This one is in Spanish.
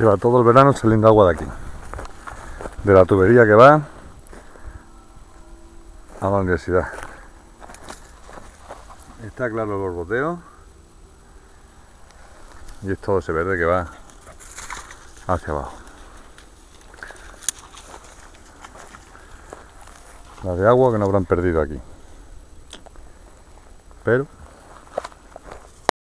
Lleva todo el verano saliendo agua de aquí. De la tubería que va a la universidad. Está claro el borboteo. Y es todo ese verde que va hacia abajo. La de agua que no habrán perdido aquí. Pero